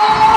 you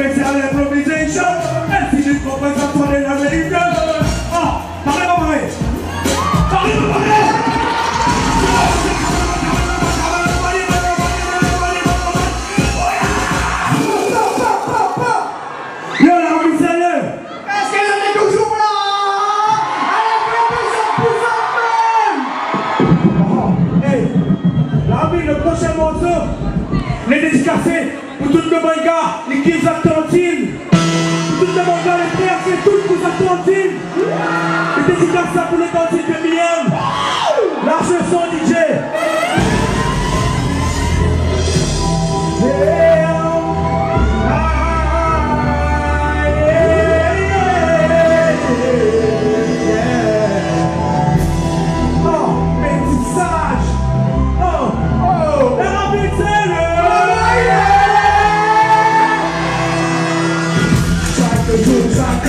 Special improvisation. Elle finit de comprendre ça pour les Américains. Ah, parlez. Parlez. Ah, les pour tout le monde, les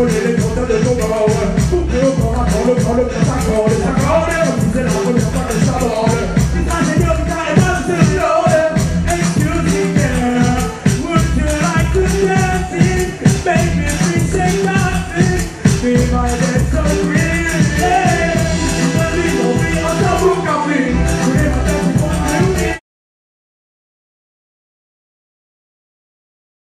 Olè lè tọ́jọ́ lè tó bàbá wa. Kúkúrú kan máa tọ́ ló tọ́.